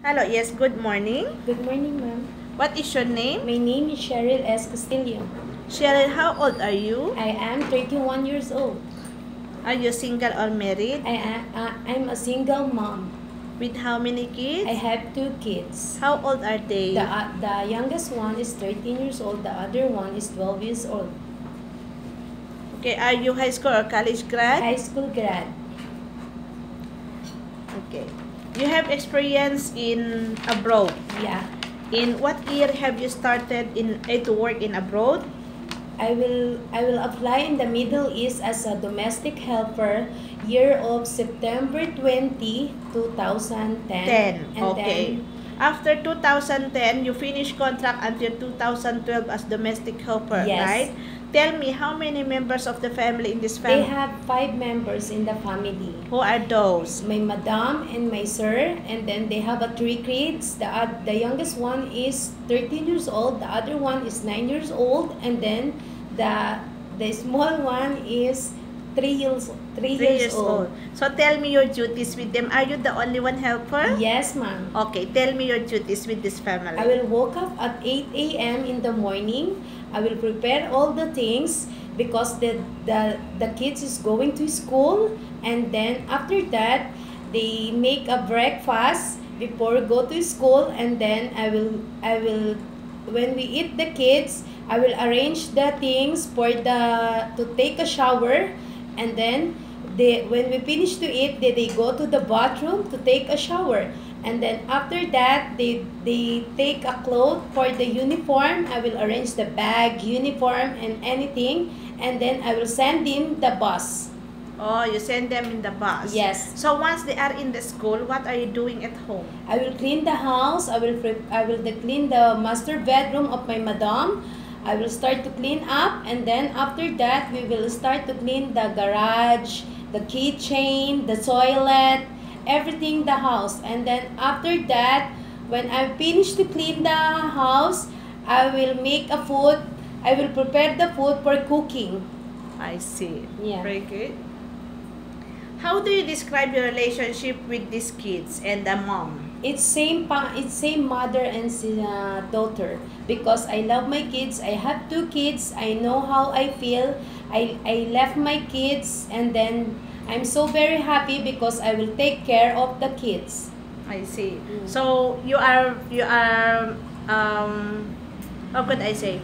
Hello, yes, good morning. Good morning, ma'am. What is your name? My name is Cheryl S. Castillo. Cheryl, how old are you? I am 31 years old. Are you single or married? I am uh, I'm a single mom. With how many kids? I have two kids. How old are they? The uh, the youngest one is 13 years old. The other one is 12 years old. Okay, are you high school or college grad? High school grad. Okay. You have experience in abroad. Yeah. In what year have you started in eh, to work in abroad? I will I will apply in the Middle East as a domestic helper year of September 20, 2010. 10. And Okay. then After 2010, you finish contract until 2012 as domestic helper, Yes. right? Tell me how many members of the family in this they family? have five members in the family. Who are those? my madam and my sir and then they have a three kids the uh, the youngest one is 13 years old the other one is 9 years old and then the the small one is 3 years 3, Three years, old. So tell me your duties with them. Are you the only one helper? yes ma'am Okay, tell me your duties with this family. i will wake up at 8 a.m in the morning i will prepare all the things because the the the kids is going to school and then after that they make a breakfast before go to school and then i will i will when we eat the kids i will arrange the things for the to take a shower and then they when we finish to eat they, they go to the bathroom to take a shower. And then after that they they take a cloth for the uniform. I will arrange the bag uniform and anything. And then i will send in the bus. Oh, you send them in the bus. yes. So once they are in the school, what are you doing at home? i will clean the house. I will i will clean the master bedroom of my madam i will start to clean up and then after that we will start to clean the garage the kitchen, the toilet everything the house and then after that when i finish to clean the house i will make a food i will prepare the food for cooking I see. Yeah. Very good. How do you describe your relationship with these kids and the mom? It's same pa it's same mother and uh, daughter because I love my kids. I have two kids. I know how I feel. I I left my kids and then I'm so very happy because I will take care of the kids. I see. Mm. So you are you are um how could I say?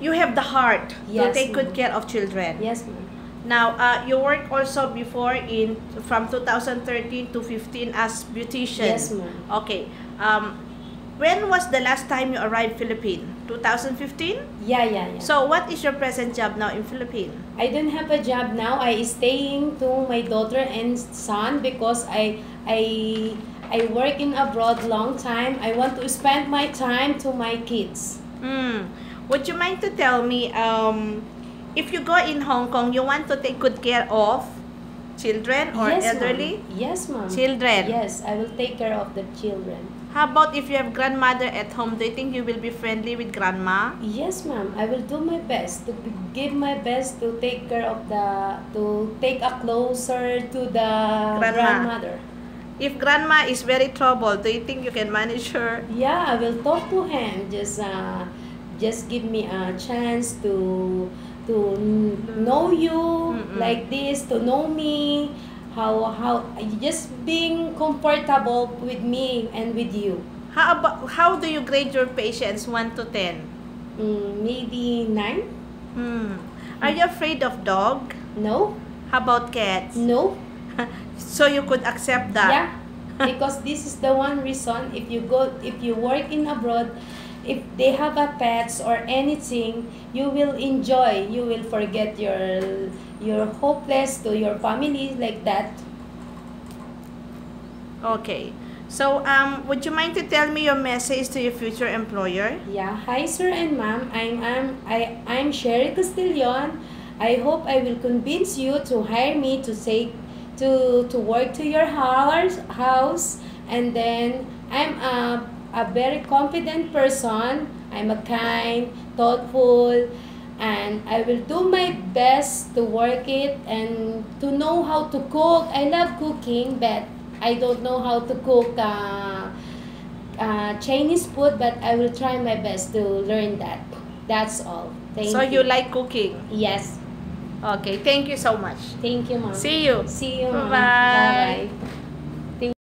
You have the heart to Yes, take good care of children. Yes, ma'am. Now, uh, you worked also before in from 2013 to 15 as beautician. Yes, ma'am. Okay. Um, when was the last time you arrived Philippines? 2015? Yeah, yeah, yeah. So, what is your present job now in Philippines? I don't have a job now. I staying to my daughter and son because I I I work in abroad long time. I want to spend my time to my kids. Hmm. Would you mind to tell me, um, if you go in Hong Kong, you want to take good care of children or yes, elderly? Yes, ma'am. Children. Yes, I will take care of the children. How about if you have grandmother at home? Do you think you will be friendly with grandma? Yes, ma'am. I will do my best to give my best to take care of the to take a closer to the Grandma. grandmother. If grandma is very troubled, do you think you can manage her? Yeah, I will talk to him. Just uh, just give me a chance to to know you Mm-mm. like this, to know me, how how just being comfortable with me and with you. How about how do you grade your patients 1 to 10? Mm, maybe nine? Hmm. Are you afraid of dog? No, How about cats? no. so you could accept that. Yeah, because this is the one reason if you go if you work in abroad, if they have a pets or anything, you will enjoy. You will forget your your hopeless to your family like that. Okay. So um would you mind to tell me your message to your future employer? Yeah. Hi sir and ma'am. I'm I'm I I'm Sherry Castillon. I hope I will convince you to hire me to take to to work to your house house and then I'm a a very confident person. I'm a kind, thoughtful, and I will do my best to work it and to know how to cook. I love cooking, but I don't know how to cook uh, uh, Chinese food, but I will try my best to learn that. That's all. Thank so you. you like cooking. Yes. Okay, thank you so much. Thank you, mom. See you. See you. Bye-bye.